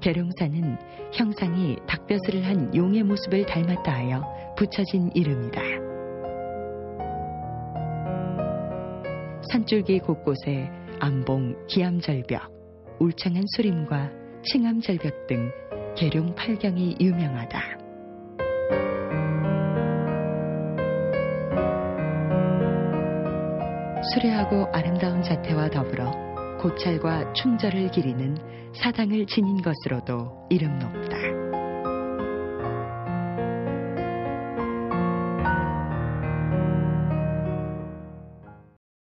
계룡산은 형상이 닭벼슬을 한 용의 모습을 닮았다 하여 붙여진 이름이다. 산줄기 곳곳에 암봉, 기암절벽, 울창한 수림과 칭암절벽 등 계룡 팔경이 유명하다. 수려하고 아름다운 자태와 더불어 고찰과 충절을 기리는 사당을 지닌 것으로도 이름 높다.